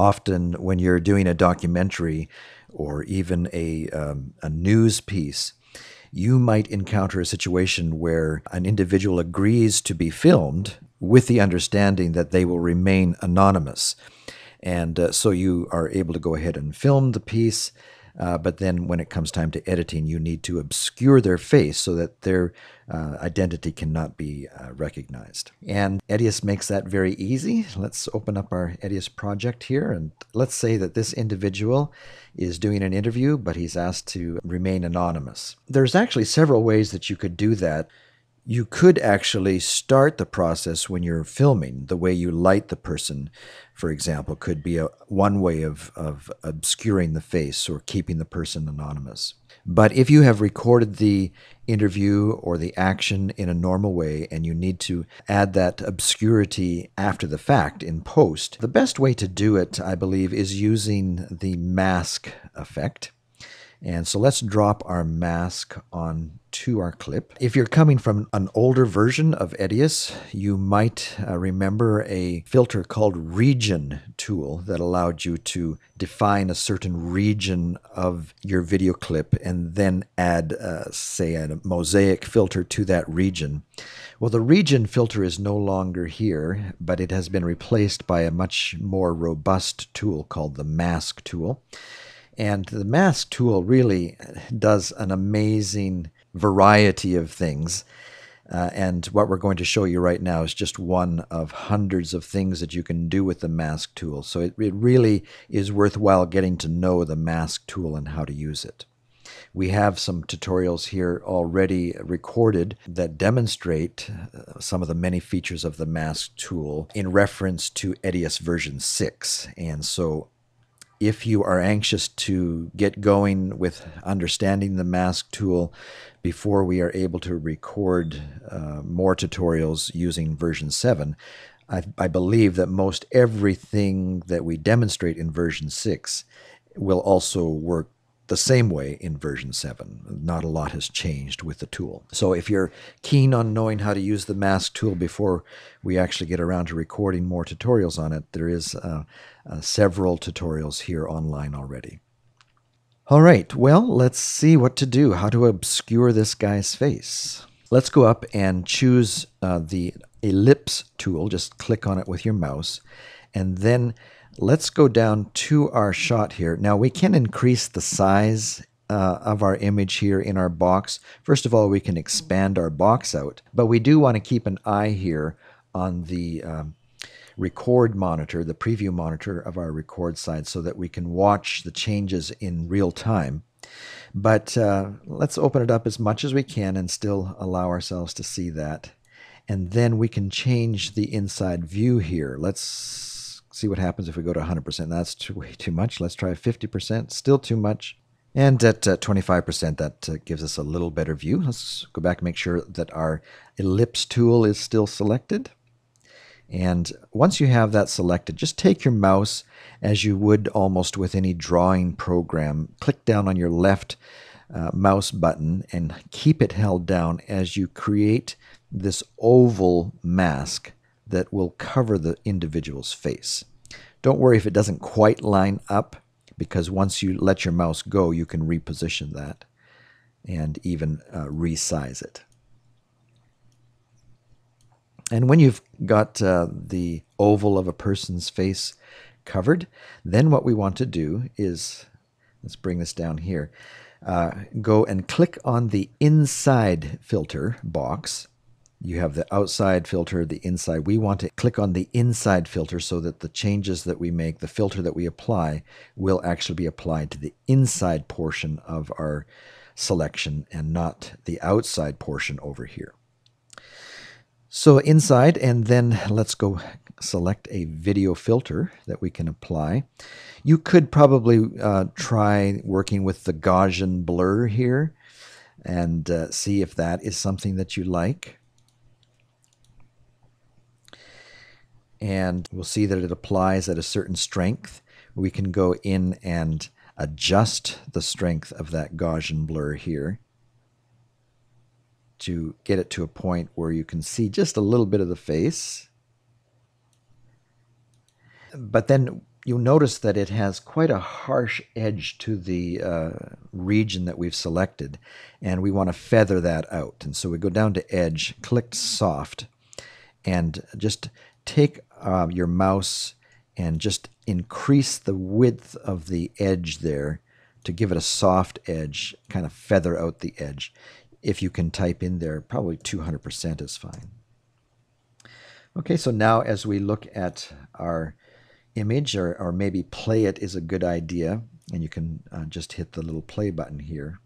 Often, when you're doing a documentary or even a, um, a news piece, you might encounter a situation where an individual agrees to be filmed with the understanding that they will remain anonymous. And uh, so you are able to go ahead and film the piece. Uh, but then when it comes time to editing, you need to obscure their face so that their uh, identity cannot be uh, recognized. And Edius makes that very easy. Let's open up our Edius project here. And let's say that this individual is doing an interview, but he's asked to remain anonymous. There's actually several ways that you could do that you could actually start the process when you're filming. The way you light the person, for example, could be a, one way of, of obscuring the face or keeping the person anonymous. But if you have recorded the interview or the action in a normal way and you need to add that obscurity after the fact in post, the best way to do it, I believe, is using the mask effect. And so let's drop our mask on to our clip. If you're coming from an older version of Edius, you might uh, remember a filter called region tool that allowed you to define a certain region of your video clip and then add, uh, say, a mosaic filter to that region. Well, the region filter is no longer here, but it has been replaced by a much more robust tool called the mask tool. And the mask tool really does an amazing variety of things. Uh, and what we're going to show you right now is just one of hundreds of things that you can do with the mask tool. So it, it really is worthwhile getting to know the mask tool and how to use it. We have some tutorials here already recorded that demonstrate uh, some of the many features of the mask tool in reference to Edius version 6. And so if you are anxious to get going with understanding the mask tool before we are able to record uh, more tutorials using version 7, I, I, believe that most everything that we demonstrate in version 6 will also work the same way in version 7. Not a lot has changed with the tool. So if you're keen on knowing how to use the mask tool before we actually get around to recording more tutorials on it, there is uh, uh, several tutorials here online already. All right, well, let's see what to do, how to obscure this guy's face. Let's go up and choose uh, the ellipse tool. Just click on it with your mouse. And then Let's go down to our shot here. Now we can increase the size uh, of our image here in our box. First of all, we can expand our box out, but we do want to keep an eye here on the um, record monitor, the preview monitor of our record side so that we can watch the changes in real time. But uh, let's open it up as much as we can and still allow ourselves to see that. And then we can change the inside view here. Let's see what happens if we go to 100%. That's too, way too much. Let's try 50%. Still too much. And at uh, 25%, that uh, gives us a little better view. Let's go back and make sure that our ellipse tool is still selected. And once you have that selected, just take your mouse as you would almost with any drawing program. Click down on your left uh, mouse button and keep it held down as you create this oval mask that will cover the individual's face. Don't worry if it doesn't quite line up, because once you let your mouse go, you can reposition that and even uh, resize it. And when you've got uh, the oval of a person's face covered, then what we want to do is, let's bring this down here, uh, go and click on the inside filter box you have the outside filter, the inside. We want to click on the inside filter so that the changes that we make, the filter that we apply, will actually be applied to the inside portion of our selection and not the outside portion over here. So inside, and then let's go select a video filter that we can apply. You could probably uh, try working with the Gaussian blur here and uh, see if that is something that you like. And we'll see that it applies at a certain strength. We can go in and adjust the strength of that Gaussian blur here to get it to a point where you can see just a little bit of the face. But then you'll notice that it has quite a harsh edge to the uh, region that we've selected, and we want to feather that out. And so we go down to Edge, click Soft, and just take uh, your mouse and just increase the width of the edge there to give it a soft edge, kind of feather out the edge. If you can type in there, probably 200% is fine. Okay, so now as we look at our image, or, or maybe play it is a good idea, and you can uh, just hit the little play button here.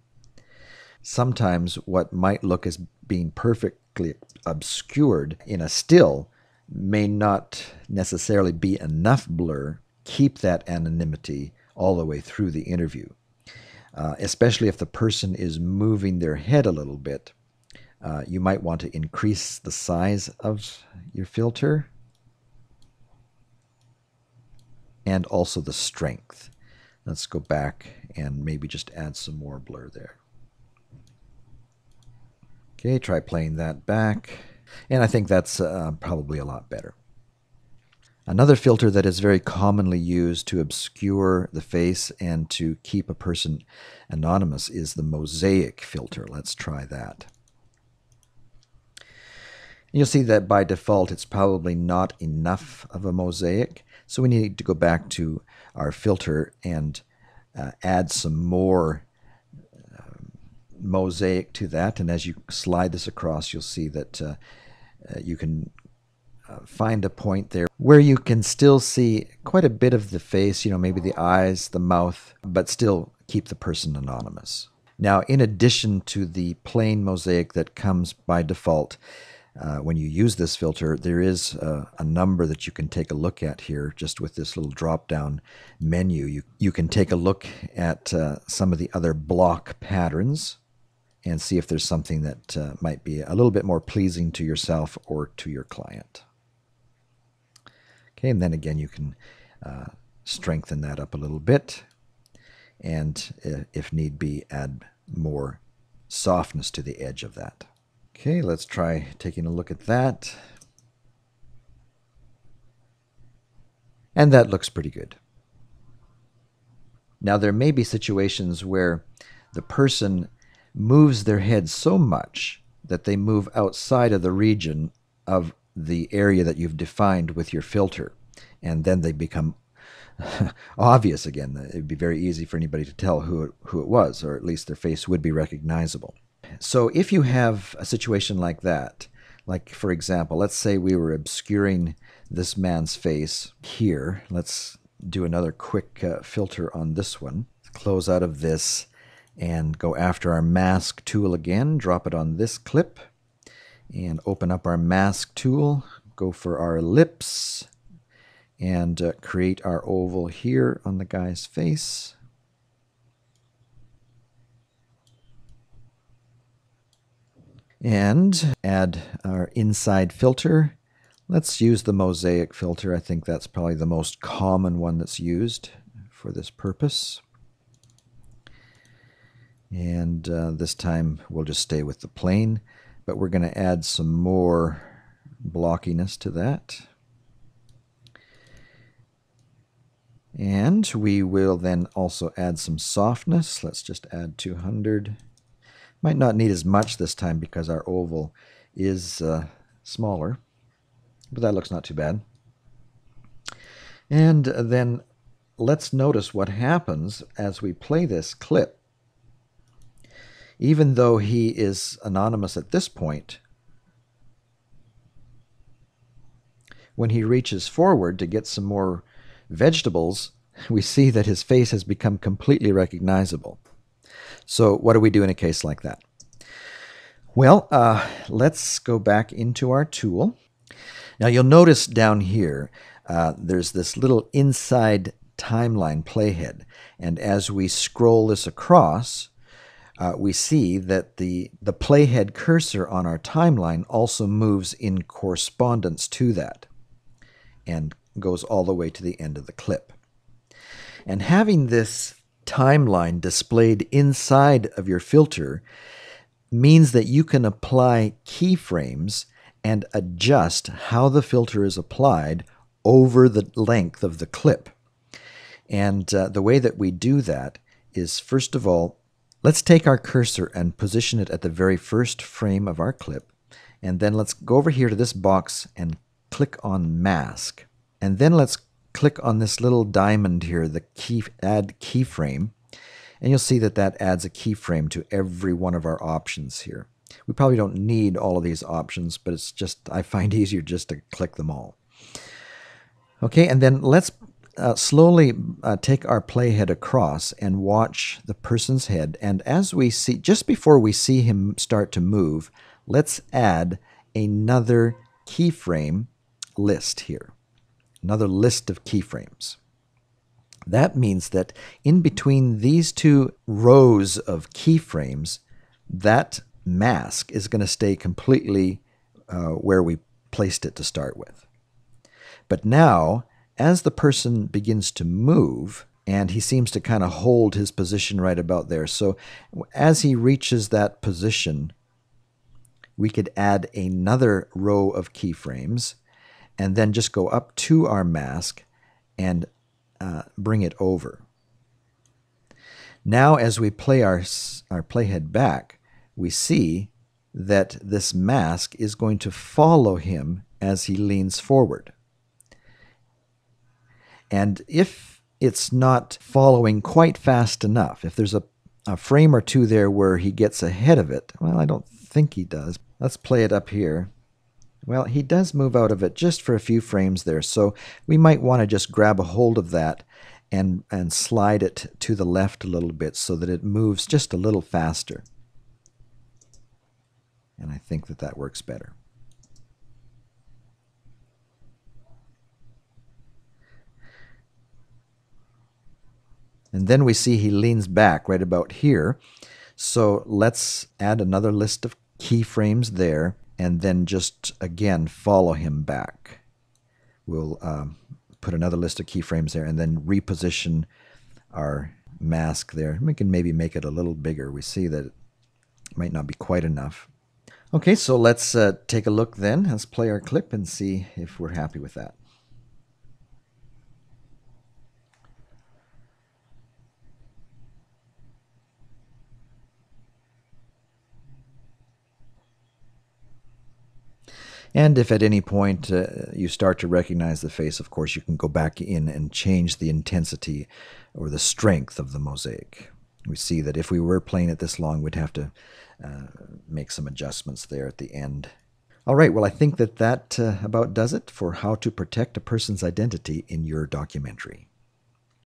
Sometimes what might look as being perfectly obscured in a still may not necessarily be enough blur. Keep that anonymity all the way through the interview, uh, especially if the person is moving their head a little bit. Uh, you might want to increase the size of your filter and also the strength. Let's go back and maybe just add some more blur there. Okay, try playing that back. And I think that's uh, probably a lot better. Another filter that is very commonly used to obscure the face and to keep a person anonymous is the mosaic filter. Let's try that. You'll see that by default it's probably not enough of a mosaic. So we need to go back to our filter and uh, add some more mosaic to that. And as you slide this across, you'll see that uh, uh you can uh, find a point there where you can still see quite a bit of the face, you know, maybe the eyes, the mouth, but still keep the person anonymous. Now, in addition to the plain mosaic that comes by default, uh, when you use this filter, there is a, a, number that you can take a look at here just with this little drop down menu. You, you can take a look at uh, some of the other block patterns and see if there's something that uh, might be a little bit more pleasing to yourself or to your client. Okay, and then again, you can uh, strengthen that up a little bit and, uh, if need be, add more softness to the edge of that. Okay, let's try taking a look at that. And that looks pretty good. Now, there may be situations where the person moves their head so much that they move outside of the region of the area that you've defined with your filter, and then they become obvious again. It'd be very easy for anybody to tell who it, who it was, or at least their face would be recognizable. So if you have a situation like that, like for example, let's say we were obscuring this man's face here. Let's do another quick uh, filter on this one. Close out of this and go after our mask tool again. Drop it on this clip and open up our mask tool. Go for our ellipse and uh, create our oval here on the guy's face. and add our inside filter. Let's use the mosaic filter. I think that's probably the most common one that's used for this purpose. And uh, this time we'll just stay with the plain, but we're going to add some more blockiness to that. And we will then also add some softness. Let's just add 200. Might not need as much this time because our oval is uh, smaller, but that looks not too bad. And then let's notice what happens as we play this clip. Even though he is anonymous at this point, when he reaches forward to get some more vegetables, we see that his face has become completely recognizable. So, what do we do in a case like that? Well, uh, let's go back into our tool. Now, you'll notice down here uh, there's this little inside timeline playhead. And as we scroll this across, uh, we see that the, the playhead cursor on our timeline also moves in correspondence to that and goes all the way to the end of the clip. And having this timeline displayed inside of your filter means that you can apply keyframes and adjust how the filter is applied over the length of the clip. And uh, the way that we do that is first of all, let's take our cursor and position it at the very first frame of our clip. And then let's go over here to this box and click on mask. And then let's click on this little diamond here, the key add keyframe. And you'll see that that adds a keyframe to every one of our options here. We probably don't need all of these options, but it's just, I find easier just to click them all. Okay, and then let's uh, slowly uh, take our playhead across and watch the person's head. And as we see, just before we see him start to move, let's add another keyframe list here, another list of keyframes. That means that in between these two rows of keyframes, that mask is going to stay completely uh, where we placed it to start with. But now, as the person begins to move, and he seems to kind of hold his position right about there. So as he reaches that position, we could add another row of keyframes and then just go up to our mask and uh, bring it over. Now, as we play our, our playhead back, we see that this mask is going to follow him as he leans forward. And if it's not following quite fast enough, if there's a, a frame or two there where he gets ahead of it, well, I don't think he does. Let's play it up here. Well, he does move out of it just for a few frames there, so we might want to just grab a hold of that and, and slide it to the left a little bit so that it moves just a little faster. And I think that that works better. And then we see he leans back right about here. So let's add another list of keyframes there and then just again follow him back. We'll um, put another list of keyframes there and then reposition our mask there. We can maybe make it a little bigger. We see that it might not be quite enough. Okay, so let's uh, take a look then. Let's play our clip and see if we're happy with that. And if at any point uh, you start to recognize the face, of course, you can go back in and change the intensity or the strength of the mosaic. We see that if we were playing it this long, we'd have to uh, make some adjustments there at the end. All right, well, I think that that uh, about does it for how to protect a person's identity in your documentary.